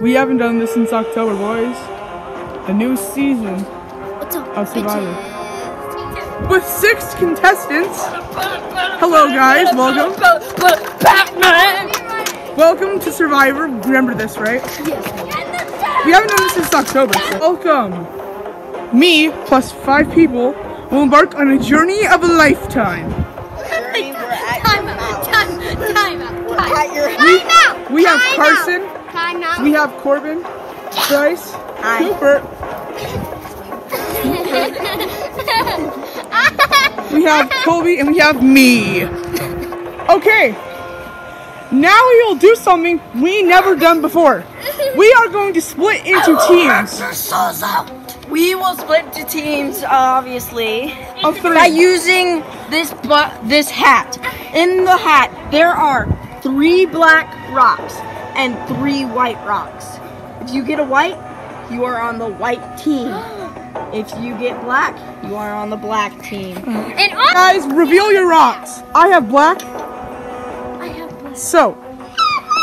We haven't done this since October, boys. A new season of Survivor. With six contestants. Hello, guys. Welcome. Batman! Welcome to Survivor. Remember this, right? We haven't done this since October. so Welcome. Me plus five people will embark on a journey of a lifetime. Time out. Time, out. Time, out. we have Carson. We have Corbin, Bryce, Hi. Cooper. We have Kobe and we have me. Okay. Now we will do something we never done before. We are going to split into oh, teams We will split into teams, obviously, of by using this this hat. In the hat, there are three black rocks and three white rocks. If you get a white, you are on the white team. If you get black, you are on the black team. and. Oh! Guys, reveal your rocks. I have black. I have this. So,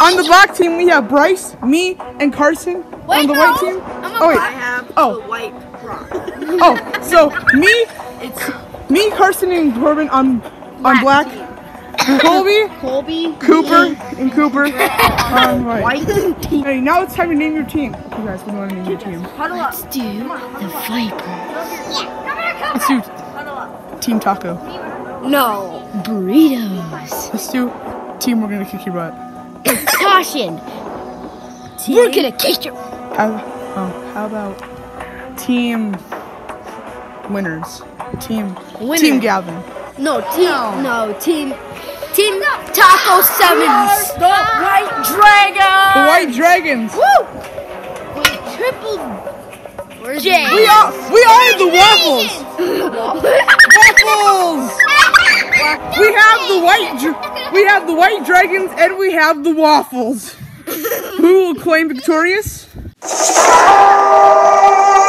on the black team we have Bryce, me, and Carson. on the no. white team. I'm a Oh wait. I have Oh. the white rock. Oh, so me, It's me, Carson, and Corbin on on Black black. Colby, Colby, Cooper, and Cooper um, on white. white team. Hey, now it's time to name your team. You guys, what do you want to name your team? Huddle up. Do the Vipers. Let's do Huddle up. Team Taco. No. Burritos. Let's do Team We're Gonna Kick Your Butt. Caution. We're gonna kick your. How, oh, how about Team Winners? Team Winner. Team Gavin. No, team. No, team. Team Taco Sevens. The White Dragons. The White Dragons. Woo! Triple. Where's J? We are we are the Waffles. Waffles. We have the white we have the White Dragons and we have the Waffles. Who will claim victorious?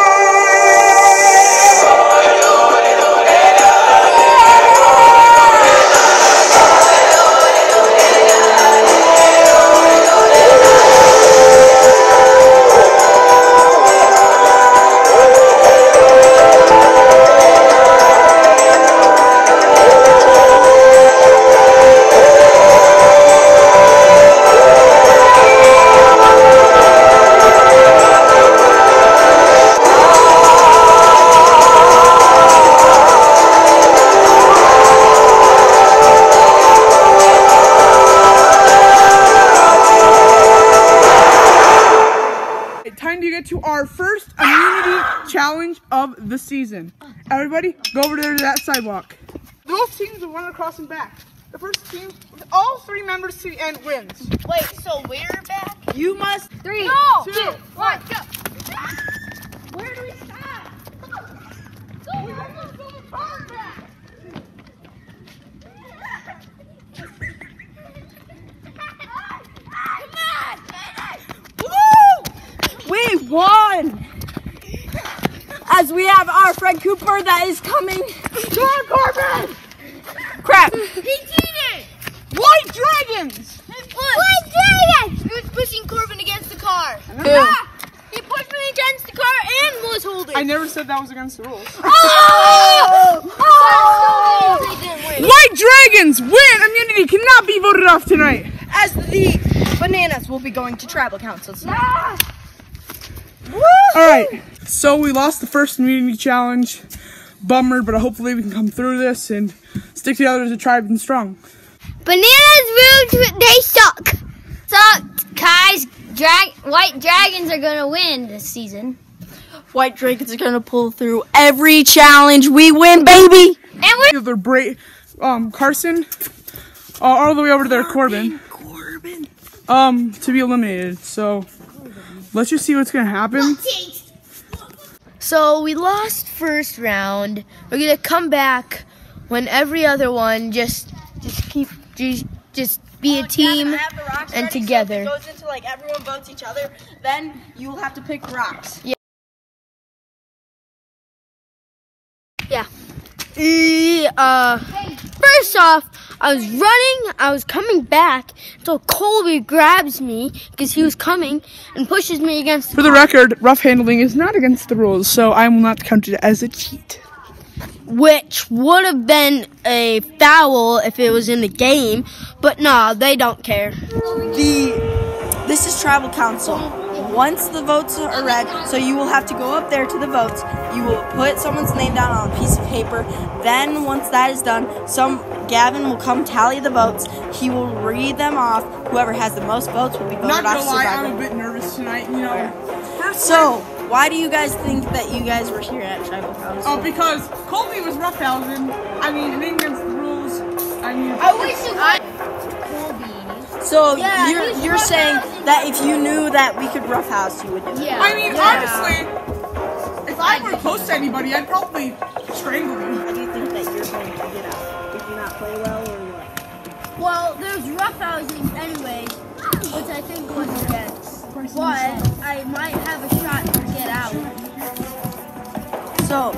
challenge of the season. Everybody, go over there to that sidewalk. Those teams will run across and back. The first team, with all three members to the end wins. Wait, so we're back? You must. Three, No. two, go. Where do we stop? We almost go far back. We won! As we have our friend Cooper that is coming. Come on, Corbin! Crap! He cheated. White Dragons! White dragon. He was pushing Corbin against the car. Who? Ah! He pushed me against the car and was holding. I never said that was against the rules. Oh! Oh! They didn't win. White Dragons win! Immunity cannot be voted off tonight. As the bananas will be going to tribal councils. Ah! All right, so we lost the first immunity challenge. Bummer, but hopefully we can come through this and stick together as a tribe and strong. Bananas roots, they suck. Suck, guys. Drag, white dragons are gonna win this season. White Dragons are gonna pull through every challenge. We win, baby! And we They're bra- um, Carson, uh, all the way over to their Corbin, Corbin. um, to be eliminated. So let's just see what's gonna happen. So we lost first round. We're gonna come back when every other one just just keep just, just be a team. and together. So it goes into like everyone votes each other, then you will have to pick rocks. Yeah. E, uh, first off, I was running, I was coming back until Colby grabs me because he was coming and pushes me against the For the record, rough handling is not against the rules, so I will not count it as a cheat. which would have been a foul if it was in the game, but nah, they don't care. The this is tribal council. Once the votes are read, so you will have to go up there to the votes. You will put someone's name down on a piece of paper. Then once that is done, some Gavin will come tally the votes. He will read them off. Whoever has the most votes will be voted Not off gonna lie, I'm a bit nervous tonight. You know, first So why do you guys think that you guys were here at tribal council? Oh, because Colby was roughhousing. I mean, it against the rules. I mean, I wish you. was Colby. So Yeah, you're you're saying that if you knew that we could roughhouse, you would do it. Yeah. I mean, Yeah. honestly, if I were close to anybody, I'd probably strangle you. How do you think that you're going to get out? Did you not play well or what? Well, there's roughhousing anyways, which I think was against. But I might have a shot to get out. So,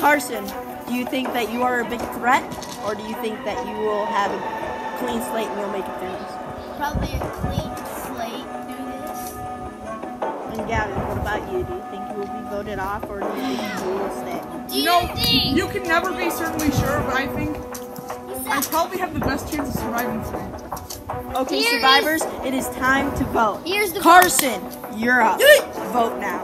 Carson, do you think that you are a big threat, or do you think that you will have a clean slate and you'll make it famous? Probably a clean slate through this. And Gavin, what about you? Do you think you will be voted off, or do you think you will stay? Do you No, think? you can never be certainly sure, but I think I probably have the best chance of surviving tonight. Okay, Here is- survivors, it is time to vote. Here's the Carson, you're up. Vote now.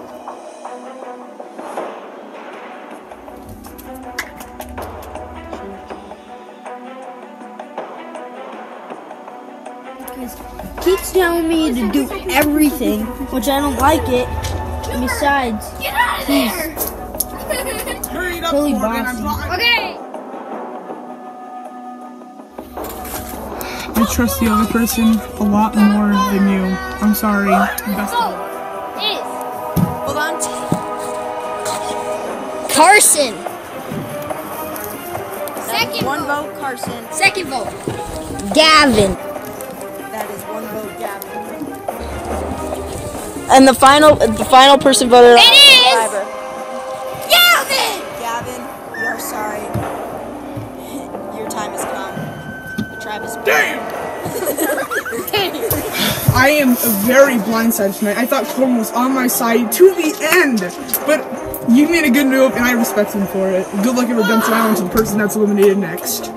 Keeps telling me to do everything, which I don't like it. And besides, Get out of there! Hurry it up, Totally bossy. okay. I trust the other person a lot more than you. I'm sorry. Best of luck. Hold on. Carson. Second One vote. vote, Carson. Second vote. Gavin. And the final, the final person voted It on is- Survivor. Gavin. Gavin, we are sorry. Your time has come. The tribe is Damn! I am very blindsided tonight. I thought Corbin was on my side to the end, but you made a good move, and I respect him for it. Good luck at Redemption Island to the person that's eliminated next.